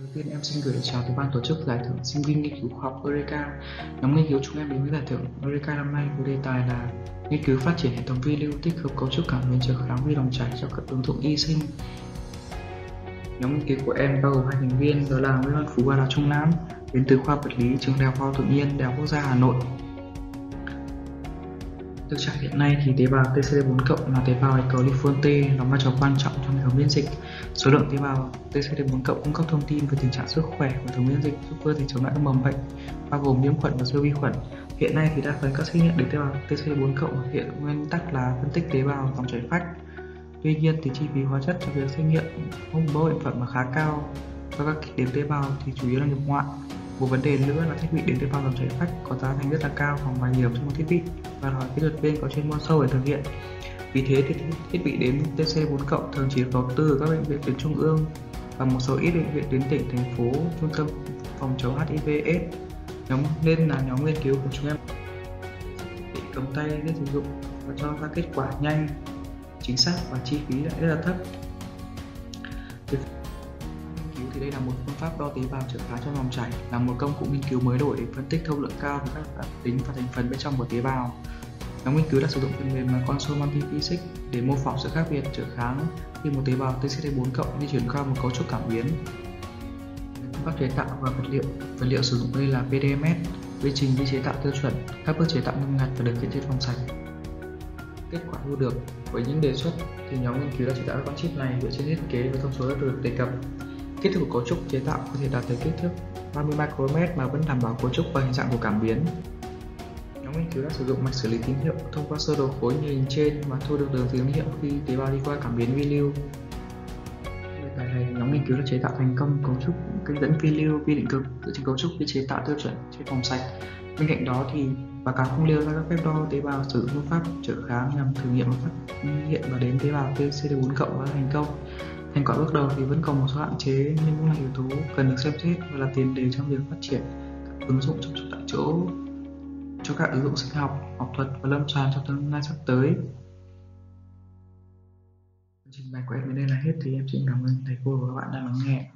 Đầu tiên em xin gửi lời chào tới ban tổ chức giải thưởng sinh viên nghiên cứu khoa học Eureka. Nhóm nghiên cứu chúng em đến với giải thưởng Eureka năm nay với đề tài là nghiên cứu phát triển hệ thống vi lưu tích hợp cấu trúc cảm biến trở kháng vi dòng chảy cho các ứng dụng y sinh. Nhóm nghiên cứu của em bao gồm hai thành viên, đó là Nguyễn Văn Phú và Đào Trung Nam, đến từ khoa vật lý trường Đại học Khoa học Tự nhiên, Đại học Quốc gia Hà Nội. Thực trạng hiện nay thì tế bào TCD4 cộng là tế bào có cầu T đóng vai trò quan trọng trong hệ thống miễn dịch. Số lượng tế bào TCD4 cộng cung cấp thông tin về tình trạng sức khỏe của hệ thống miễn dịch giúp cơ thể chống lại các mầm bệnh, bao gồm nhiễm khuẩn và siêu vi khuẩn. Hiện nay thì đa phần các xét nghiệm đến tế bào TCD4 cộng thực hiện nguyên tắc là phân tích tế bào dòng chảy phách. Tuy nhiên thì chi phí hóa chất cho việc xét nghiệm không có bệnh phẩm mà khá cao và các kit đến tế bào thì chủ yếu là nhập ngoại một vấn đề nữa là thiết bị đến từ phòng dòng chảy phách có giá thành rất là cao khoảng vài nhiều trong một thiết bị. Và đòi kỹ thuật viên có chuyên môn sâu để thực hiện. Vì thế thì thiết bị đến TC4 cộng thường chỉ đầu tư ở các bệnh viện tuyến trung ương và một số ít bệnh viện tuyến tỉnh, thành phố, trung tâm phòng chống HIV/AIDS. Nhóm nên là nhóm nghiên cứu của chúng em bị cầm tay để sử dụng và cho ra kết quả nhanh, chính xác và chi phí lại rất là thấp thì đây là một phương pháp đo tế bào trợ kháng trong dòng chảy là một công cụ nghiên cứu mới đổi để phân tích thông lượng cao về các đặc tính và thành phần bên trong của tế bào. Nhóm nghiên cứu đã sử dụng phần mềm là console multiphysics để mô phỏng sự khác biệt trở kháng khi một tế bào TCT4 cộng di chuyển qua một cấu trúc cảm biến. Phương pháp chế tạo và vật liệu vật liệu sử dụng đây là PDMS, quy trình vi chế tạo tiêu chuẩn, các bước chế tạo nghiêm ngặt và được hiện trên phòng sạch. Kết quả thu được với những đề xuất thì nhóm nghiên cứu đã chế tạo các con chip này dựa trên thiết kế và thông số đã được đề cập Kích thước của cấu trúc chế tạo có thể đạt tới kích thước 30 micromet mà vẫn đảm bảo cấu trúc và hình dạng của cảm biến. Nhóm nghiên cứu đã sử dụng mạch xử lý tín hiệu thông qua sơ đồ khối như hình trên và thu được đường tín hiệu khi tế bào đi qua cảm biến vi lưu. Về tài này, nhóm nghiên cứu đã chế tạo thành công cấu trúc kênh dẫn vi lưu vi định cực dựa trên cấu trúc vi chế tạo tiêu chuẩn trên phòng sạch. Bên cạnh đó thì báo cáo không liêu ra các phép đo tế bào sử dụng phương pháp trợ kháng nhằm thử nghiệm phát hiện và đến tế bào TCD4 cộng và thành công. Thành quả bước đầu thì vẫn còn một số hạn chế nhưng cũng là yếu tố cần được xem xét và là tiền đề trong việc phát triển các ứng dụng trong tại chỗ cho các ứng dụng sinh học, học thuật và lâm sàng trong tương lai sắp tới. Trình bày của em đến đây là hết thì em xin cảm ơn thầy cô và các bạn đã lắng nghe.